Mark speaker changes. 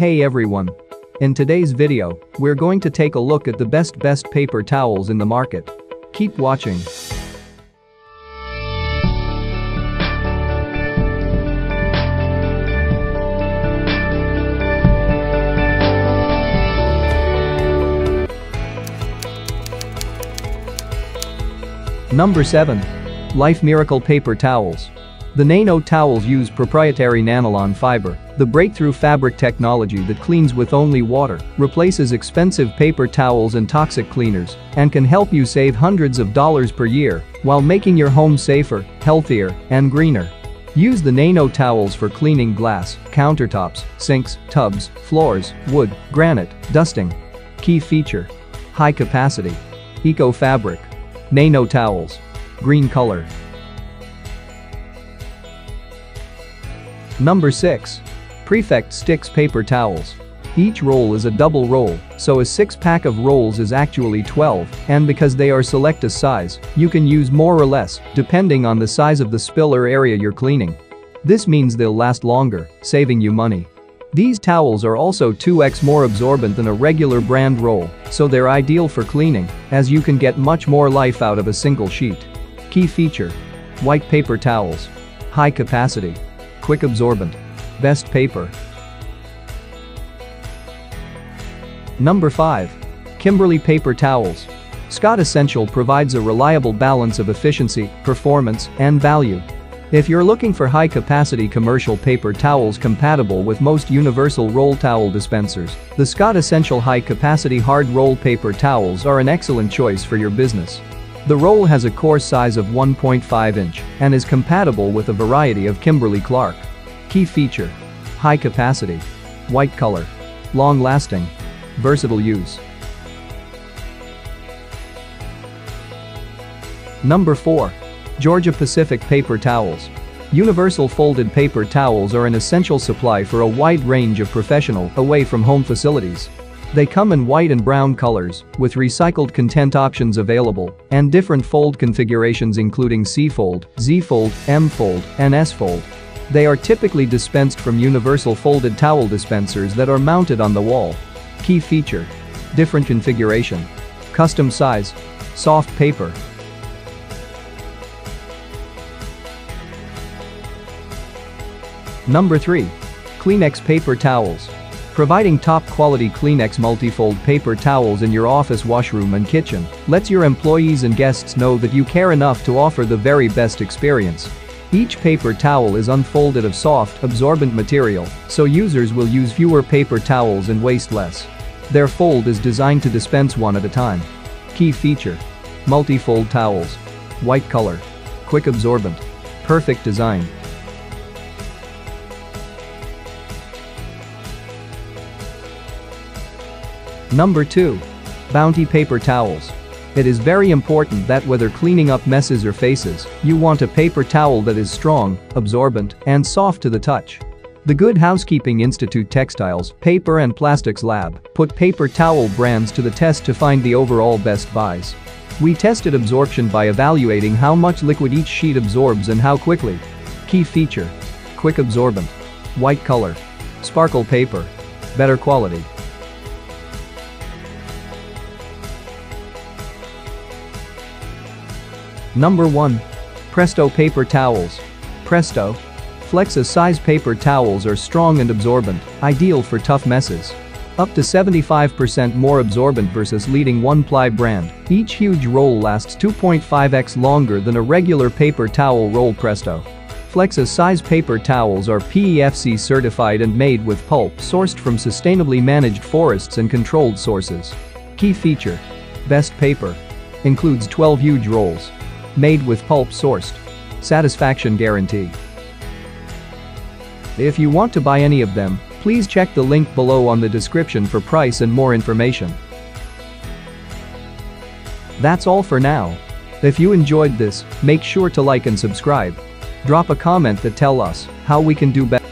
Speaker 1: Hey everyone. In today's video, we're going to take a look at the best best paper towels in the market. Keep watching. Number 7. Life Miracle Paper Towels. The Nano towels use proprietary Nanolon fiber, the breakthrough fabric technology that cleans with only water, replaces expensive paper towels and toxic cleaners, and can help you save hundreds of dollars per year while making your home safer, healthier, and greener. Use the Nano towels for cleaning glass, countertops, sinks, tubs, floors, wood, granite, dusting. Key feature. High capacity. Eco fabric. Nano towels. Green color. Number 6. Prefect Stix Paper Towels. Each roll is a double roll, so a 6-pack of rolls is actually 12, and because they are select a size, you can use more or less, depending on the size of the spill or area you're cleaning. This means they'll last longer, saving you money. These towels are also 2x more absorbent than a regular brand roll, so they're ideal for cleaning, as you can get much more life out of a single sheet. Key feature. White paper towels. High capacity. Quick absorbent. Best paper. Number 5. Kimberly Paper Towels. Scott Essential provides a reliable balance of efficiency, performance, and value. If you're looking for high-capacity commercial paper towels compatible with most universal roll towel dispensers, the Scott Essential high-capacity hard roll paper towels are an excellent choice for your business. The roll has a core size of 1.5 inch and is compatible with a variety of Kimberly-Clark. Key feature. High capacity. White color. Long lasting. Versatile use. Number 4. Georgia Pacific Paper Towels. Universal folded paper towels are an essential supply for a wide range of professional, away-from-home facilities. They come in white and brown colors, with recycled content options available, and different fold configurations including C-fold, Z-fold, M-fold, and S-fold. They are typically dispensed from universal folded towel dispensers that are mounted on the wall. Key feature. Different configuration. Custom size. Soft paper. Number 3. Kleenex Paper Towels. Providing top-quality Kleenex multifold paper towels in your office washroom and kitchen lets your employees and guests know that you care enough to offer the very best experience. Each paper towel is unfolded of soft, absorbent material, so users will use fewer paper towels and waste less. Their fold is designed to dispense one at a time. Key feature. Multi-fold towels. White color. Quick absorbent. Perfect design. Number 2. Bounty Paper Towels. It is very important that whether cleaning up messes or faces, you want a paper towel that is strong, absorbent, and soft to the touch. The Good Housekeeping Institute Textiles, Paper and Plastics Lab put paper towel brands to the test to find the overall best buys. We tested absorption by evaluating how much liquid each sheet absorbs and how quickly. Key feature. Quick absorbent. White color. Sparkle paper. Better quality. Number 1. Presto Paper Towels. Presto. Flex-a-Size paper towels are strong and absorbent, ideal for tough messes. Up to 75% more absorbent versus leading one-ply brand, each huge roll lasts 2.5x longer than a regular paper towel roll Presto. Flex-a-Size paper towels are PEFC certified and made with pulp sourced from sustainably managed forests and controlled sources. Key feature. Best paper. Includes 12 huge rolls. Made with pulp sourced. Satisfaction guarantee. If you want to buy any of them, please check the link below on the description for price and more information. That's all for now. If you enjoyed this, make sure to like and subscribe. Drop a comment that tell us how we can do better.